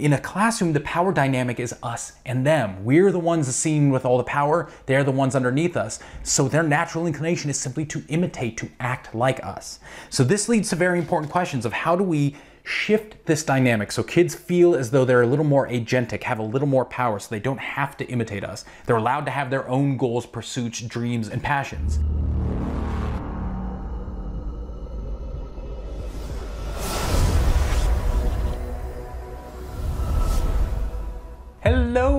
in a classroom, the power dynamic is us and them. We're the ones seen with all the power, they're the ones underneath us. So their natural inclination is simply to imitate, to act like us. So this leads to very important questions of how do we shift this dynamic so kids feel as though they're a little more agentic, have a little more power so they don't have to imitate us. They're allowed to have their own goals, pursuits, dreams, and passions.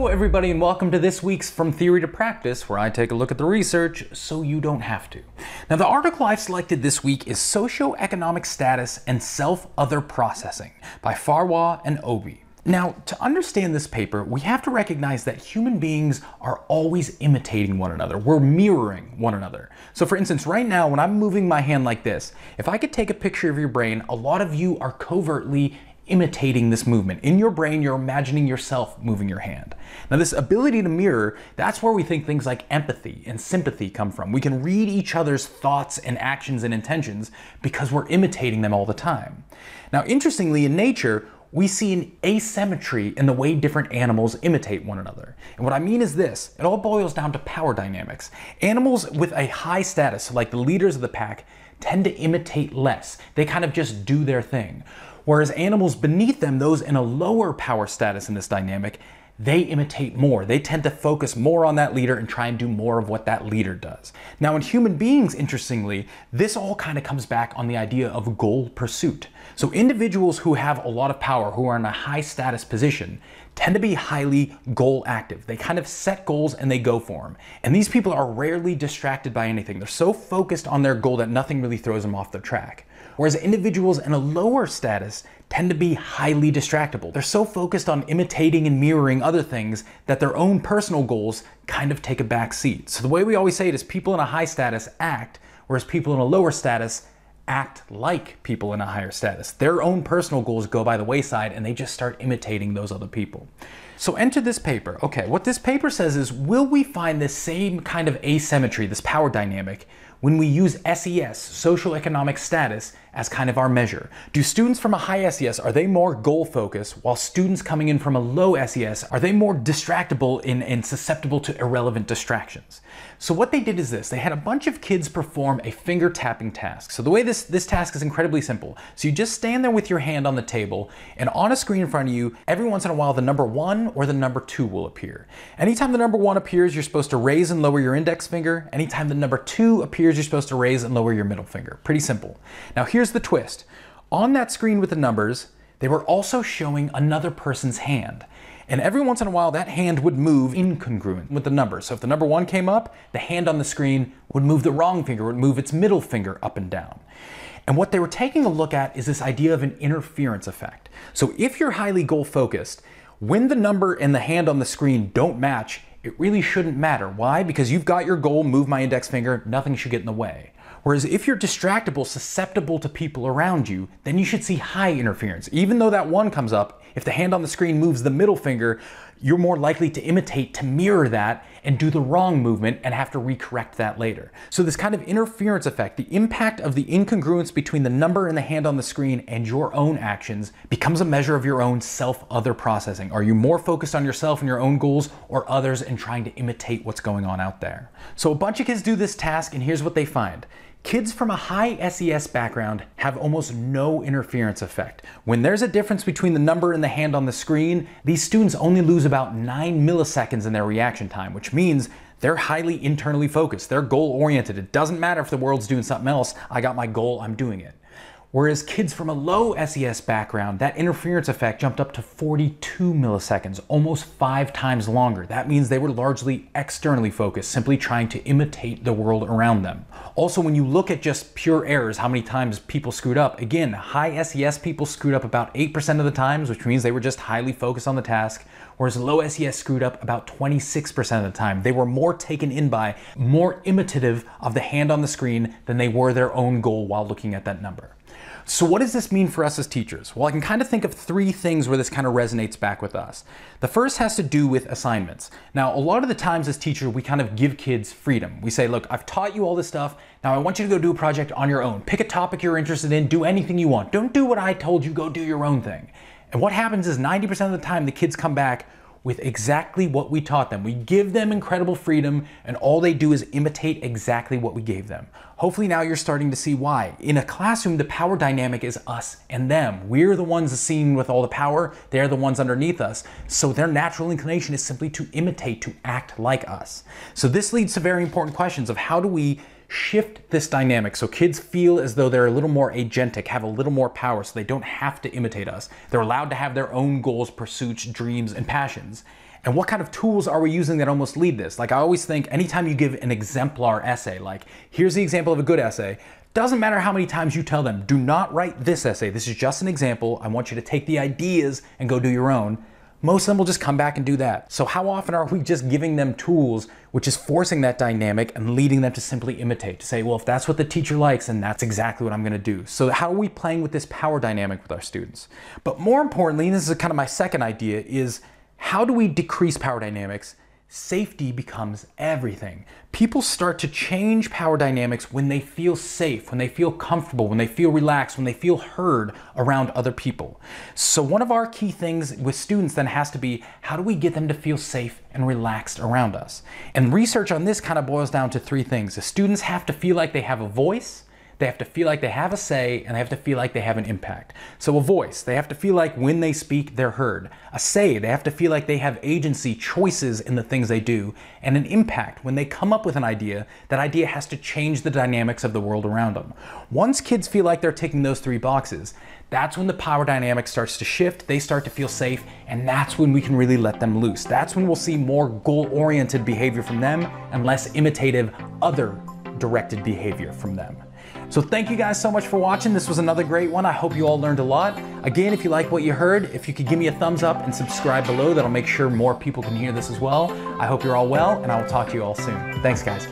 Hello, everybody, and welcome to this week's From Theory to Practice, where I take a look at the research so you don't have to. Now, the article I've selected this week is Socioeconomic Status and Self Other Processing by Farwa and Obhi. Now, to understand this paper, we have to recognize that human beings are always imitating one another. We're mirroring one another. So, for instance, right now, when I'm moving my hand like this, if I could take a picture of your brain, a lot of you are covertly imitating this movement. In your brain, you're imagining yourself moving your hand. Now, this ability to mirror, that's where we think things like empathy and sympathy come from. We can read each other's thoughts and actions and intentions because we're imitating them all the time. Now, interestingly, in nature, we see an asymmetry in the way different animals imitate one another. And what I mean is this it all boils down to power dynamics. Animals with a high status, like the leaders of the pack, tend to imitate less. They kind of just do their thing. Whereas animals beneath them, those in a lower power status in this dynamic, they imitate more. They tend to focus more on that leader and try and do more of what that leader does. Now, in human beings, interestingly, this all kind of comes back on the idea of goal pursuit. So, individuals who have a lot of power, who are in a high status position, tend to be highly goal active. They kind of set goals and they go for them. And these people are rarely distracted by anything. They're so focused on their goal that nothing really throws them off their track. Whereas individuals in a lower status tend to be highly distractible. They're so focused on imitating and mirroring other things that their own personal goals kind of take a back seat. So the way we always say it is people in a high status act, whereas people in a lower status act like people in a higher status. Their own personal goals go by the wayside and they just start imitating those other people. So enter this paper. Okay, what this paper says is, will we find the same kind of asymmetry, this power dynamic, when we use SES, social economic status, as kind of our measure. Do students from a high SES, are they more goal focused, while students coming in from a low SES, are they more distractible and, and susceptible to irrelevant distractions? So what they did is this, they had a bunch of kids perform a finger tapping task. So the way this, this task is incredibly simple. So you just stand there with your hand on the table, and on a screen in front of you, every once in a while the number one or the number two will appear. Anytime the number one appears, you're supposed to raise and lower your index finger. Anytime the number two appears, you're supposed to raise and lower your middle finger. Pretty simple. Now here's the twist. On that screen with the numbers, they were also showing another person's hand. And every once in a while, that hand would move incongruent with the numbers. So if the number one came up, the hand on the screen would move the wrong finger, would move its middle finger up and down. And what they were taking a look at is this idea of an interference effect. So if you're highly goal focused, when the number and the hand on the screen don't match, it really shouldn't matter. Why? Because you've got your goal, move my index finger, nothing should get in the way. Whereas if you're distractible, susceptible to people around you, then you should see high interference. Even though that one comes up, if the hand on the screen moves the middle finger, you're more likely to imitate, to mirror that, and do the wrong movement and have to recorrect that later. So this kind of interference effect, the impact of the incongruence between the number and the hand on the screen and your own actions becomes a measure of your own self-other processing. Are you more focused on yourself and your own goals or others and trying to imitate what's going on out there? So a bunch of kids do this task and here's what they find. Kids from a high SES background have almost no interference effect. When there's a difference between the number and the hand on the screen, these students only lose about 9 milliseconds in their reaction time, which means they're highly internally focused. They're goal oriented. It doesn't matter if the world's doing something else. I got my goal, I'm doing it. Whereas kids from a low SES background, that interference effect jumped up to 42 milliseconds, almost five times longer. That means they were largely externally focused, simply trying to imitate the world around them. Also, when you look at just pure errors, how many times people screwed up, again, high SES people screwed up about 8% of the times, which means they were just highly focused on the task, whereas low SES screwed up about 26% of the time. They were more taken in by, more imitative of the hand on the screen than they were their own goal while looking at that number. So what does this mean for us as teachers? Well, I can kind of think of three things where this kind of resonates back with us. The first has to do with assignments. Now, a lot of the times as teachers, we kind of give kids freedom. We say, look, I've taught you all this stuff. Now I want you to go do a project on your own. Pick a topic you're interested in, do anything you want. Don't do what I told you, go do your own thing. And what happens is 90% of the time the kids come back with exactly what we taught them. We give them incredible freedom, and all they do is imitate exactly what we gave them. Hopefully, now you're starting to see why. In a classroom, the power dynamic is us and them. We're the ones seen with all the power, they're the ones underneath us. So, their natural inclination is simply to imitate, to act like us. So, this leads to very important questions of how do we shift this dynamic so kids feel as though they're a little more agentic, have a little more power so they don't have to imitate us. They're allowed to have their own goals, pursuits, dreams, and passions. And what kind of tools are we using that almost lead this? Like I always think anytime you give an exemplar essay, like here's the example of a good essay, doesn't matter how many times you tell them, do not write this essay. This is just an example. I want you to take the ideas and go do your own most of them will just come back and do that. So how often are we just giving them tools, which is forcing that dynamic and leading them to simply imitate, to say, well, if that's what the teacher likes, then that's exactly what I'm gonna do. So how are we playing with this power dynamic with our students? But more importantly, and this is kind of my second idea, is how do we decrease power dynamics safety becomes everything. People start to change power dynamics when they feel safe, when they feel comfortable, when they feel relaxed, when they feel heard around other people. So, one of our key things with students then has to be how do we get them to feel safe and relaxed around us? And research on this kind of boils down to three things. The students have to feel like they have a voice. They have to feel like they have a say and they have to feel like they have an impact. So, a voice, they have to feel like when they speak, they're heard. A say, they have to feel like they have agency, choices in the things they do. And an impact, when they come up with an idea, that idea has to change the dynamics of the world around them. Once kids feel like they're ticking those three boxes, that's when the power dynamic starts to shift, they start to feel safe, and that's when we can really let them loose. That's when we'll see more goal oriented behavior from them and less imitative, other directed behavior from them. So thank you guys so much for watching. This was another great one. I hope you all learned a lot. Again, if you like what you heard, if you could give me a thumbs up and subscribe below, that'll make sure more people can hear this as well. I hope you're all well, and I will talk to you all soon. Thanks, guys.